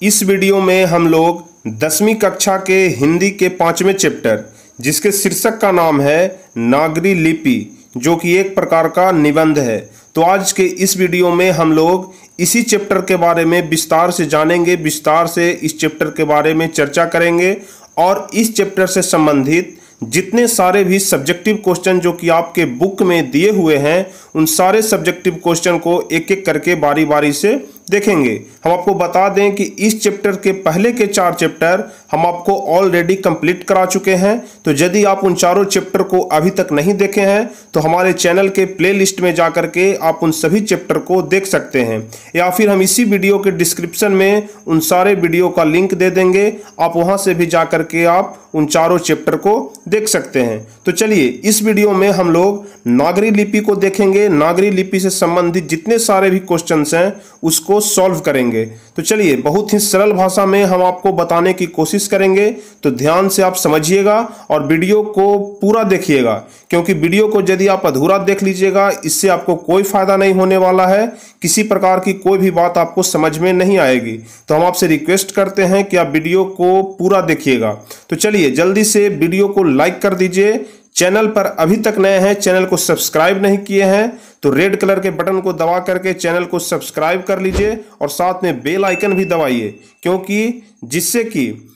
इस वीडियो में हम लोग दसवीं कक्षा के हिंदी के पाँचवें चैप्टर, जिसके शीर्षक का नाम है नागरी लिपि, जो कि एक प्रकार का निबंध है। तो आज के इस वीडियो में हम लोग इसी चैप्टर के बारे में विस्तार से जानेंगे, विस्तार से इस चैप्टर के बारे में चर्चा करेंगे, और इस चैप्टर से संबंधित जितने सारे भी सब्जेक्टिव क्वेश्चन जो कि आपके बुक में दिए हुए हैं, उन सारे सब्जेक्टिव क्वेश्चन को एक एक करके बारी बारी से देखेंगे। हम आपको बता दें कि इस चैप्टर के पहले के चार चैप्टर हम आपको ऑलरेडी कंप्लीट करा चुके हैं। तो यदि आप उन चारों चैप्टर को अभी तक नहीं देखे हैं तो हमारे चैनल के प्लेलिस्ट में जाकर के आप उन सभी चैप्टर को देख सकते हैं। या फिर हम इसी वीडियो के डिस्क्रिप्शन में उन सारे वीडियो का लिंक दे देंगे। आप वहाँ से भी जा के आप उन चारों चैप्टर को देख सकते हैं। तो चलिए, इस वीडियो में हम लोग नागरी लिपि को देखेंगे। नागरी लिपि से संबंधित जितने सारे भी क्वेश्चन हैं, उसको सॉल्व करेंगे। तो चलिए, बहुत ही सरल भाषा में हम आपको बताने की कोशिश करेंगे। तो ध्यान से आप समझिएगा और वीडियो को पूरा देखिएगा, क्योंकि वीडियो को यदि आप अधूरा देख लीजिएगा, इससे आपको कोई फ़ायदा नहीं होने वाला है। किसी प्रकार की कोई भी बात आपको समझ में नहीं आएगी। तो हम आपसे रिक्वेस्ट करते हैं कि आप वीडियो को पूरा देखिएगा। तो चलिए, जल्दी से वीडियो को लाइक कर दीजिए। चैनल पर अभी तक नए हैं, चैनल को सब्सक्राइब नहीं किए हैं। तो रेड कलर के बटन को दबा करके चैनल को सब्सक्राइब कर लीजिए और साथ में बेल आइकन भी दबाइए, क्योंकि जिससे कि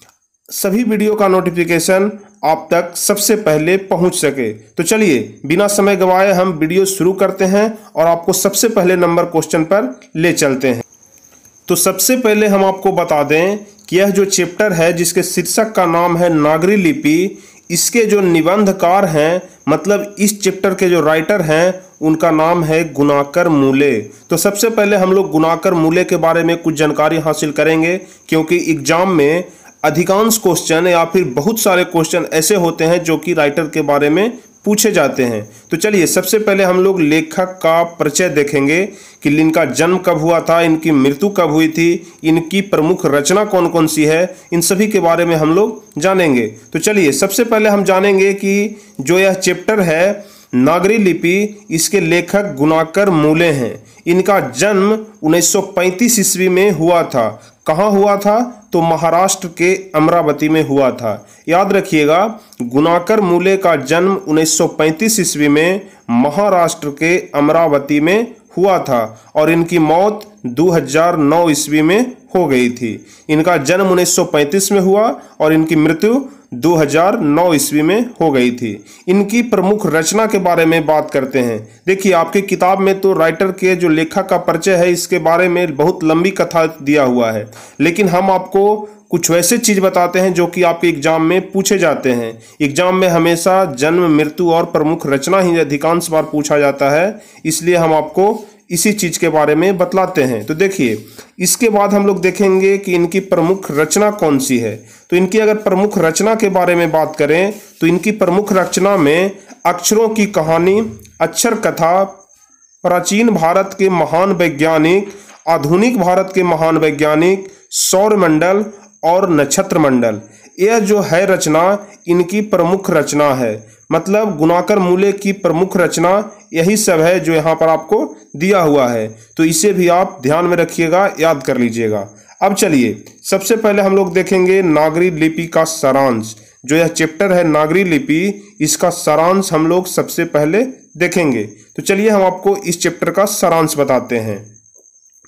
सभी वीडियो का नोटिफिकेशन आप तक सबसे पहले पहुँच सके। तो चलिए, बिना समय गवाए हम वीडियो शुरू करते हैं और आपको सबसे पहले नंबर क्वेश्चन पर ले चलते हैं। तो सबसे पहले हम आपको बता दें कि यह जो चैप्टर है, जिसके शीर्षक का नाम है नागरी लिपि इसके जो निबंधकार हैं मतलब इस चैप्टर के जो राइटर हैं, उनका नाम है गुनाकर मूले। तो सबसे पहले हम लोग गुनाकर मूले के बारे में कुछ जानकारी हासिल करेंगे, क्योंकि एग्ज़ाम में अधिकांश क्वेश्चन या फिर बहुत सारे क्वेश्चन ऐसे होते हैं जो कि राइटर के बारे में पूछे जाते हैं। तो चलिए, सबसे पहले हम लोग लेखक का परिचय देखेंगे कि इनका जन्म कब हुआ था, इनकी मृत्यु कब हुई थी, इनकी प्रमुख रचना कौन कौन सी है, इन सभी के बारे में हम लोग जानेंगे। तो चलिए, सबसे पहले हम जानेंगे कि जो यह चैप्टर है, नागरी लिपि, इसके लेखक गुनाकर मूले हैं। इनका जन्म 1935 ईस्वी में हुआ था। कहाँ हुआ था? तो महाराष्ट्र के अमरावती में हुआ था। याद रखिएगा, गुनाकर मूले का जन्म 1935 ईस्वी में महाराष्ट्र के अमरावती में हुआ था और इनकी मौत 2009 ईस्वी में हो गई थी। इनका जन्म 1935 में हुआ और इनकी मृत्यु 2009 ईस्वी में हो गई थी। इनकी प्रमुख रचना के बारे में बात करते हैं। देखिए, आपके किताब में तो राइटर के जो लेखक का परिचय है, इसके बारे में बहुत लंबी कथा दिया हुआ है। लेकिन हम आपको कुछ वैसे चीज़ बताते हैं जो कि आपके एग्ज़ाम में पूछे जाते हैं। एग्ज़ाम में हमेशा जन्म, मृत्यु और प्रमुख रचना ही अधिकांश बार पूछा जाता है। इसलिए हम आपको इसी चीज़ के बारे में बतलाते हैं। तो देखिए, इसके बाद हम लोग देखेंगे कि इनकी प्रमुख रचना कौन सी है। तो इनकी अगर प्रमुख रचना के बारे में बात करें तो इनकी प्रमुख रचना में अक्षरों की कहानी, अक्षर कथा, प्राचीन भारत के महान वैज्ञानिक, आधुनिक भारत के महान वैज्ञानिक, सौरमंडल और नक्षत्र मंडल यह जो है रचना, इनकी प्रमुख रचना है। मतलब गुनाकर मूल्य की प्रमुख रचना यही सब है जो यहाँ पर आपको दिया हुआ है। तो इसे भी आप ध्यान में रखिएगा, याद कर लीजिएगा। अब चलिए, सबसे पहले हम लोग देखेंगे नागरी लिपि का सारांश। जो यह चैप्टर है नागरी लिपि, इसका सारांश हम लोग सबसे पहले देखेंगे। तो चलिए हम आपको इस चैप्टर का सारांश बताते हैं।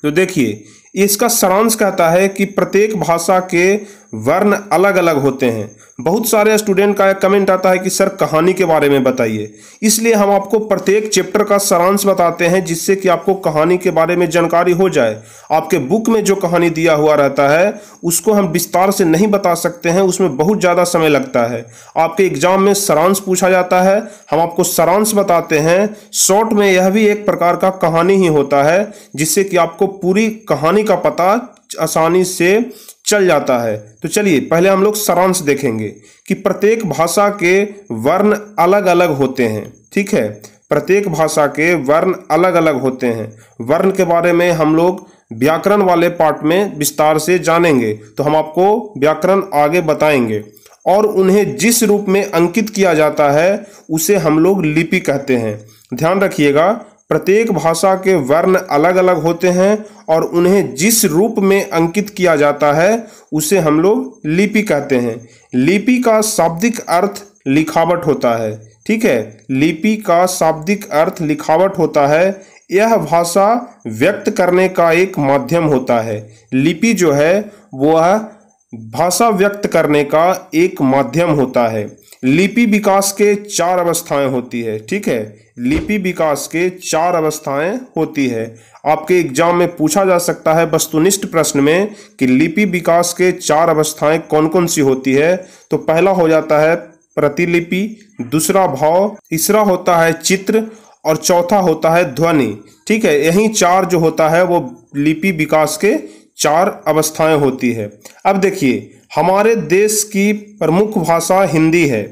तो देखिए, इसका सारांश कहता है कि प्रत्येक भाषा के वर्ण अलग अलग होते हैं। बहुत सारे स्टूडेंट का एक कमेंट आता है कि, सर, कहानी के बारे में बताइए। इसलिए हम आपको प्रत्येक चैप्टर का सारांश बताते हैं, जिससे कि आपको कहानी के बारे में जानकारी हो जाए। आपके बुक में जो कहानी दिया हुआ रहता है, उसको हम विस्तार से नहीं बता सकते हैं, उसमें बहुत ज़्यादा समय लगता है। आपके एग्ज़ाम में सारांश पूछा जाता है, हम आपको सारांश बताते हैं। शॉर्ट में यह भी एक प्रकार का कहानी ही होता है, जिससे कि आपको पूरी कहानी का पता आसानी से चल जाता है। तो चलिए, पहले हम लोग सारांश देखेंगे कि प्रत्येक भाषा के वर्ण अलग अलग होते हैं, ठीक है? प्रत्येक भाषा के वर्ण अलग अलग होते हैं। वर्ण के बारे में हम लोग व्याकरण वाले पार्ट में विस्तार से जानेंगे तो हम आपको व्याकरण आगे बताएँगे। और उन्हें जिस रूप में अंकित किया जाता है, उसे हम लोग लिपि कहते हैं। ध्यान रखिएगा प्रत्येक भाषा के वर्ण अलग अलग होते हैं और उन्हें जिस रूप में अंकित किया जाता है, उसे हम लोग लिपि कहते हैं। लिपि का शाब्दिक अर्थ लिखावट होता है, ठीक है? लिपि का शाब्दिक अर्थ लिखावट होता है, यह भाषा व्यक्त करने का एक माध्यम होता है। लिपि जो है, वह भाषा व्यक्त करने का एक माध्यम होता है। लिपि विकास के चार अवस्थाएँ होती है, ठीक है? लिपि विकास के चार अवस्थाएँ होती है। आपके एग्ज़ाम में पूछा जा सकता है वस्तुनिष्ठ प्रश्न में कि लिपि विकास के चार अवस्थाएँ कौन कौन सी होती है? तो पहला हो जाता है प्रतिलिपि, दूसरा भाव, तीसरा होता है चित्र और चौथा होता है ध्वनि, ठीक है? यही चार जो होता है वो लिपि विकास के चार अवस्थाएँ होती है। अब देखिए, हमारे देश की प्रमुख भाषा हिंदी है,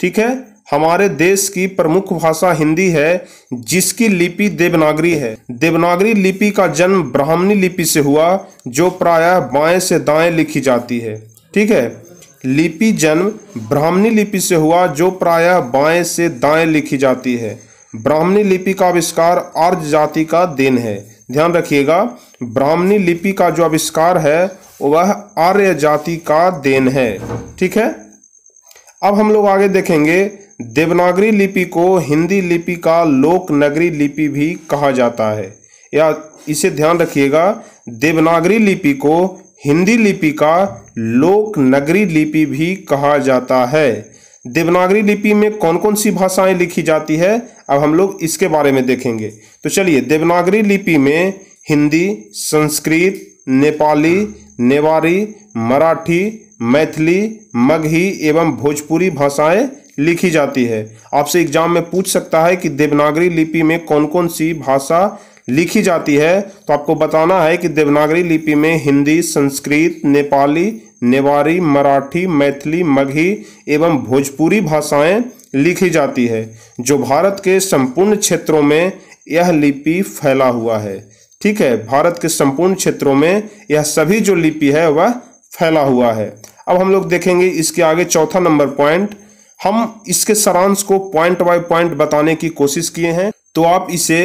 ठीक है? हमारे देश की प्रमुख भाषा हिंदी है, जिसकी लिपि देवनागरी है। देवनागरी लिपि का जन्म ब्राह्मणी लिपि से हुआ, जो प्रायः बाएँ से दाएँ लिखी जाती है, ठीक है? लिपि जन्म ब्राह्मणी लिपि से हुआ, जो प्रायः बाएँ से दाएँ लिखी जाती है। ब्राह्मणी लिपि का आविष्कार आर्य जाति का देन है। ध्यान रखिएगा, ब्राह्मणी लिपि का जो आविष्कार है, वह आर्य जाति का देन है। ठीक है? अब हम लोग आगे देखेंगे, देवनागरी लिपि को हिंदी लिपि का लोक नगरी लिपि भी कहा जाता है। या इसे ध्यान रखिएगा, देवनागरी लिपि को हिंदी लिपि का लोक नगरी लिपि भी कहा जाता है। देवनागरी लिपि में कौन कौन सी भाषाएँ लिखी जाती है? अब हम लोग इसके बारे में देखेंगे। तो चलिए, देवनागरी लिपि में हिंदी, संस्कृत, नेपाली, नेवारी, मराठी, मैथिली, मगही एवं भोजपुरी भाषाएँ लिखी जाती है। आपसे एग्ज़ाम में पूछ सकता है कि देवनागरी लिपि में कौन कौन सी भाषा लिखी जाती है। तो आपको बताना है कि देवनागरी लिपि में हिंदी, संस्कृत, नेपाली, नेवारी, मराठी, मैथिली, मगही एवं भोजपुरी भाषाएँ लिखी जाती है, जो भारत के संपूर्ण क्षेत्रों में यह लिपि फैला हुआ है। ठीक है, भारत के संपूर्ण क्षेत्रों में यह सभी जो लिपि है, वह फैला हुआ है। अब हम लोग देखेंगे इसके आगे चौथा नंबर पॉइंट। हम इसके सारांश को पॉइंट बाय पॉइंट बताने की कोशिश किए हैं। तो आप इसे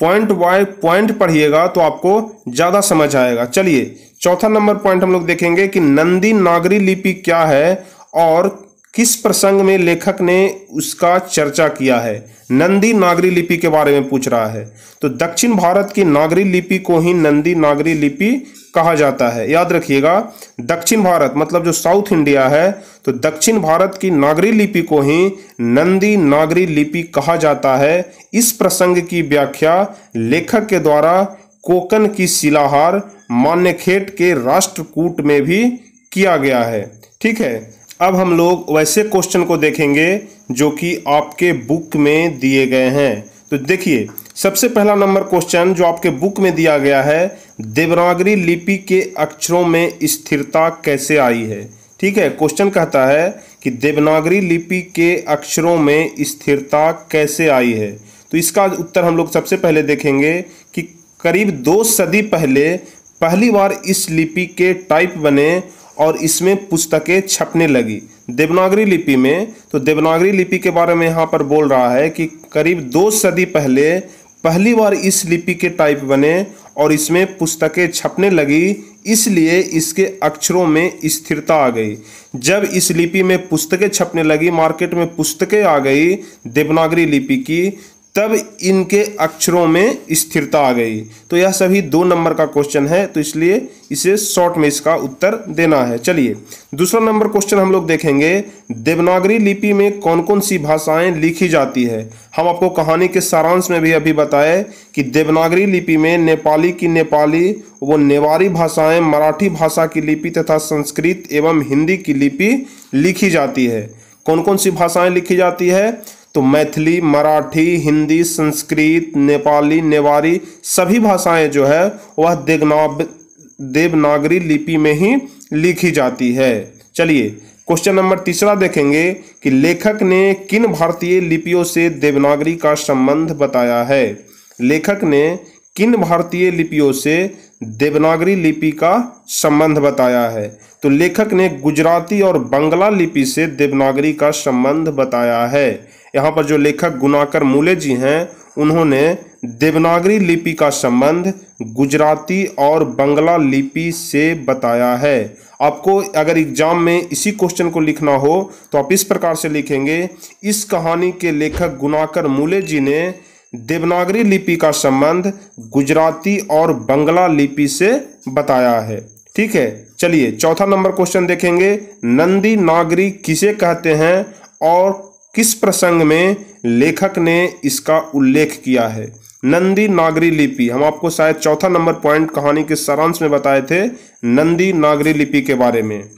पॉइंट बाय पॉइंट पढ़िएगा तो आपको ज़्यादा समझ आएगा। चलिए, चौथा नंबर पॉइंट हम लोग देखेंगे कि नंदी नागरी लिपि क्या है और किस प्रसंग में लेखक ने उसका चर्चा किया है? नंदी नागरी लिपि के बारे में पूछ रहा है। तो दक्षिण भारत की नागरी लिपि को ही नंदी नागरी लिपि कहा जाता है। याद रखिएगा, दक्षिण भारत मतलब जो साउथ इंडिया है तो दक्षिण भारत की नागरी लिपि को ही नंदी नागरी लिपि कहा जाता है। इस प्रसंग की व्याख्या लेखक के द्वारा कोकन की शिलाहार मान्यखेट के राष्ट्रकूट में भी किया गया है। ठीक है? अब हम लोग वैसे क्वेश्चन को देखेंगे जो कि आपके बुक में दिए गए हैं। तो देखिए, सबसे पहला नंबर क्वेश्चन जो आपके बुक में दिया गया है, देवनागरी लिपि के अक्षरों में स्थिरता कैसे आई है? ठीक है क्वेश्चन कहता है कि देवनागरी लिपि के अक्षरों में स्थिरता कैसे आई है? तो इसका उत्तर हम लोग सबसे पहले देखेंगे कि करीब दो सदी पहले पहली बार इस लिपि के टाइप बने और इसमें पुस्तकें छपने लगी। देवनागरी लिपि में तो देवनागरी लिपि के बारे में यहाँ पर बोल रहा है कि करीब दो सदी पहले पहली बार इस लिपि के टाइप बने और इसमें पुस्तकें छपने लगी, इसलिए इसके अक्षरों में स्थिरता आ गई। जब इस लिपि में पुस्तकें छपने लगी, मार्केट में पुस्तकें आ गई देवनागरी लिपि की तब इनके अक्षरों में स्थिरता आ गई। तो यह सभी दो नंबर का क्वेश्चन है तो इसलिए इसे शॉर्ट में इसका उत्तर देना है। चलिए, दूसरा नंबर क्वेश्चन हम लोग देखेंगे। देवनागरी लिपि में कौन कौन सी भाषाएँ लिखी जाती है? हम आपको कहानी के सारांश में भी अभी बताए कि देवनागरी लिपि में नेपाली की नेपाली, वो नेवारी भाषाएँ, मराठी भाषा की लिपि तथा संस्कृत एवं हिंदी की लिपि लिखी जाती है। कौन कौन सी भाषाएँ लिखी जाती है? तो मैथिली, मराठी, हिंदी, संस्कृत, नेपाली, नेवारी सभी भाषाएँ जो है, वह देवनाब देवनागरी लिपि में ही लिखी जाती है। चलिए क्वेश्चन नंबर तीसरा देखेंगे कि लेखक ने किन भारतीय लिपियों से देवनागरी का संबंध बताया है। लेखक ने किन भारतीय लिपियों से देवनागरी लिपि का संबंध बताया है। तो लेखक ने गुजराती और बंगला लिपि से देवनागरी का संबंध बताया है। यहाँ पर जो लेखक गुनाकर मूले जी हैं, उन्होंने देवनागरी लिपि का संबंध गुजराती और बंगला लिपि से बताया है। आपको अगर एग्ज़ाम में इसी क्वेश्चन को लिखना हो तो आप इस प्रकार से लिखेंगे, इस कहानी के लेखक गुनाकर मूले जी ने देवनागरी लिपि का संबंध गुजराती और बंगला लिपि से बताया है। ठीक है, चलिए चौथा नंबर क्वेश्चन देखेंगे। नंदी नागरी किसे कहते हैं और किस प्रसंग में लेखक ने इसका उल्लेख किया है? नंदी नागरी लिपि, हम आपको शायद चौथा नंबर पॉइंट कहानी के सारांश में बताए थे नंदी नागरी लिपि के बारे में।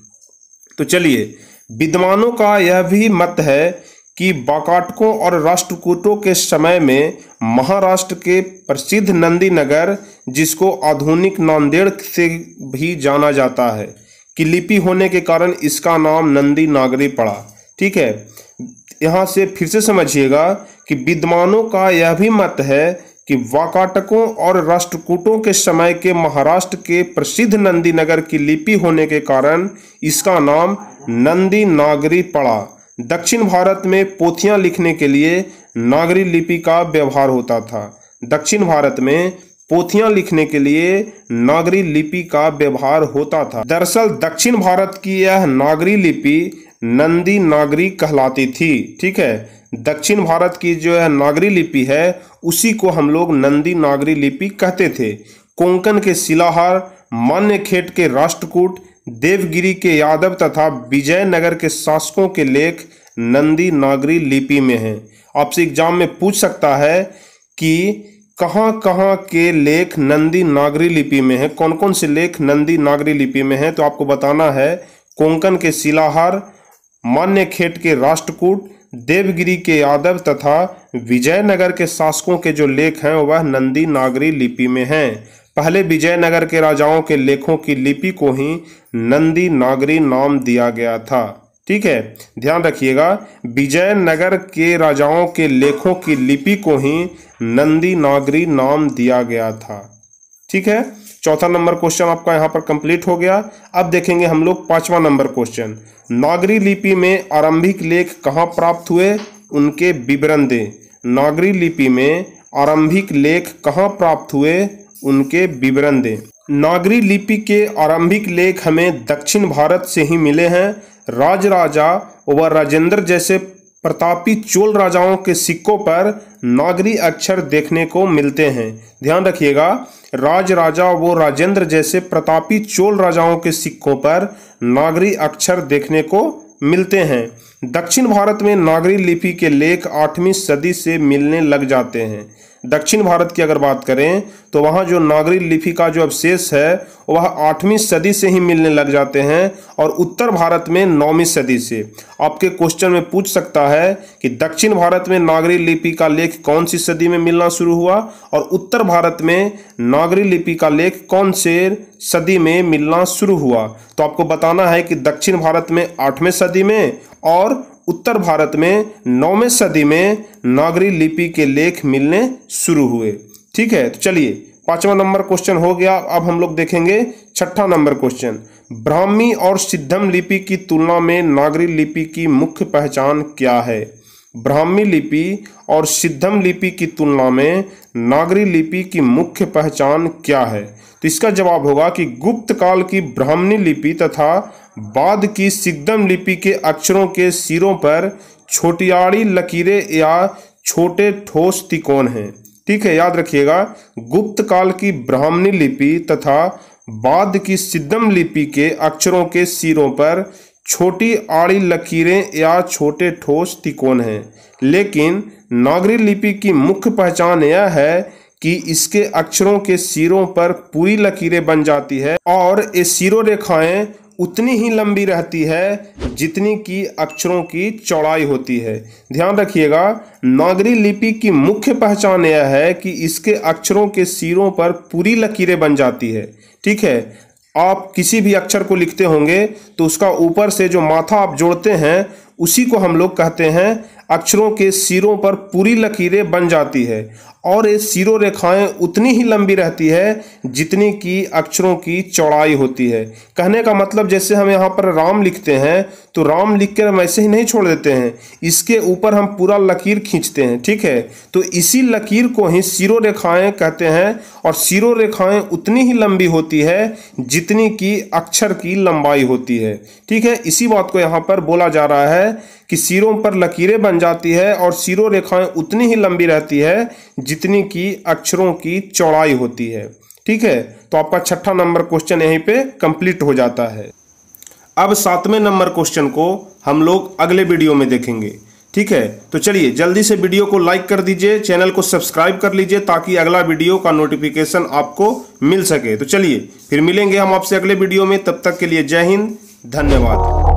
तो चलिए, विद्वानों का यह भी मत है कि बाकाटकों और राष्ट्रकूटों के समय में महाराष्ट्र के प्रसिद्ध नंदी नगर जिसको आधुनिक नांदेड़ से भी जाना जाता है, कि लिपि होने के कारण इसका नाम नंदी नागरी पड़ा। ठीक है? यहाँ से फिर से समझिएगा कि विद्वानों का यह भी मत है कि वाकाटकों और राष्ट्रकूटों के समय के महाराष्ट्र के प्रसिद्ध नंदी नगर की लिपि होने के कारण इसका नाम नंदी नागरी पड़ा। दक्षिण भारत में पोथियाँ लिखने के लिए नागरी लिपि का व्यवहार होता था। दक्षिण भारत में पोथियाँ लिखने के लिए नागरी लिपि का व्यवहार होता था। दरअसल दक्षिण भारत की यह नागरी लिपि नंदी नागरी कहलाती थी, ठीक है? दक्षिण भारत की जो है नागरी लिपि है, उसी को हम लोग नंदी नागरी लिपि कहते थे। कोंकण के शिलाहार मान्य खेट के राष्ट्रकूट देवगिरी के यादव तथा विजयनगर के शासकों के लेख नंदी नागरी लिपि में हैं। आपसे एग्ज़ाम में पूछ सकता है कि कहाँ कहाँ के लेख नंदी नागरी लिपि में है? कौन कौन से लेख नंदी नागरी लिपि में है? तो आपको बताना है, कोंकण के शिलाहार मान्य खेट के राष्ट्रकूट, देवगिरी के यादव तथा विजयनगर के शासकों के जो लेख हैं, वह नंदी नागरी लिपि में हैं। पहले विजयनगर के राजाओं के लेखों की लिपि को ही नंदी नागरी नाम दिया गया था। ठीक है, ध्यान रखिएगा, विजयनगर के राजाओं के लेखों की लिपि को ही नंदी नागरी नाम दिया गया था। ठीक है, चौथा नंबर क्वेश्चन आपका यहाँ पर कंप्लीट हो गया। अब देखेंगे हम लोग पांचवा नंबर क्वेश्चन। नागरी लिपि में आरंभिक लेख कहाँ प्राप्त हुए? उनके विवरण दें। नागरी लिपि में आरंभिक लेख कहाँ प्राप्त हुए? उनके विवरण दें। नागरी लिपि के आरंभिक लेख हमें दक्षिण भारत से ही मिले हैं। राज राजा व राजेंद्र जैसे प्रतापी चोल राजाओं के सिक्कों पर नागरी अक्षर देखने को मिलते हैं। ध्यान रखिएगा राज राजा वो राजेंद्र जैसे प्रतापी चोल राजाओं के सिक्कों पर नागरी अक्षर देखने को मिलते हैं। दक्षिण भारत में नागरी लिपि के लेख आठवीं सदी से मिलने लग जाते हैं। दक्षिण भारत की अगर बात करें तो वहाँ जो नागरी लिपि का जो अवशेष है, वह आठवीं सदी से ही मिलने लग जाते हैं और उत्तर भारत में नौवीं सदी से। आपके क्वेश्चन में पूछ सकता है कि दक्षिण भारत में नागरी लिपि का लेख कौन सी सदी में मिलना शुरू हुआ और उत्तर भारत में नागरी लिपि का लेख कौन से सदी में मिलना शुरू हुआ। तो आपको बताना है कि दक्षिण भारत में आठवें सदी में और उत्तर भारत में नौवें सदी में नागरी लिपि के लेख मिलने शुरू हुए। ठीक है तो चलिए, पांचवा नंबर क्वेश्चन हो गया। अब हम लोग देखेंगे छठा नंबर क्वेश्चन ब्राह्मी और सिद्धम लिपि की तुलना में नागरी लिपि की मुख्य पहचान क्या है? ब्राह्मी लिपि और सिद्धम लिपि की तुलना में नागरी लिपि की मुख्य पहचान क्या है? तो इसका जवाब होगा कि गुप्त काल की ब्राह्मणी लिपि तथा बाद की सिद्धम लिपि के अक्षरों के सिरों पर छोटियाड़ी लकीरें या छोटे ठोस तिकोण हैं। ठीक है, याद रखिएगा, गुप्त काल की ब्राह्मणी लिपि तथा बाद की सिद्धम लिपि के अक्षरों के सिरों पर छोटी आड़ी लकीरें या छोटे ठोस तिकोण हैं। लेकिन नागरी लिपि की मुख्य पहचान यह है कि इसके अक्षरों के सिरों पर पूरी लकीरें बन जाती है और ये सिरो रेखाएँ उतनी ही लंबी रहती है जितनी की अक्षरों की चौड़ाई होती है। ध्यान रखिएगा, नागरी लिपि की मुख्य पहचान यह है कि इसके अक्षरों के सिरों पर पूरी लकीरें बन जाती है। ठीक है? आप किसी भी अक्षर को लिखते होंगे तो उसका ऊपर से जो माथा आप जोड़ते हैं, उसी को हम लोग कहते हैं अक्षरों के सिरों पर पूरी लकीरें बन जाती है। और ये सिरो रेखाएँ उतनी ही लंबी रहती है जितनी की अक्षरों की चौड़ाई होती है। कहने का मतलब जैसे हम यहाँ पर राम लिखते हैं तो राम लिख कर हम ऐसे ही नहीं छोड़ देते हैं। इसके ऊपर हम पूरा लकीर खींचते हैं, ठीक है? तो इसी लकीर को ही सिरो रेखाएँ कहते हैं और सिरो रेखाएँ उतनी ही लंबी होती है जितनी की अक्षर की लंबाई होती है, ठीक है? इसी बात को यहाँ पर बोला जा रहा है कि सिरों पर लकीरें बन जाती है और सिरो रेखाएँ उतनी ही लंबी रहती है जितनी की अक्षरों की चौड़ाई होती है। ठीक है? तो आपका छठा नंबर क्वेश्चन यहीं पे कंप्लीट हो जाता है। अब सातवें नंबर क्वेश्चन को हम लोग अगले वीडियो में देखेंगे। ठीक है? तो चलिए, जल्दी से वीडियो को लाइक कर दीजिए चैनल को सब्सक्राइब कर लीजिए ताकि अगला वीडियो का नोटिफिकेशन आपको मिल सके। तो चलिए, फिर मिलेंगे हम आपसे अगले वीडियो में। तब तक के लिए जय हिंद, धन्यवाद।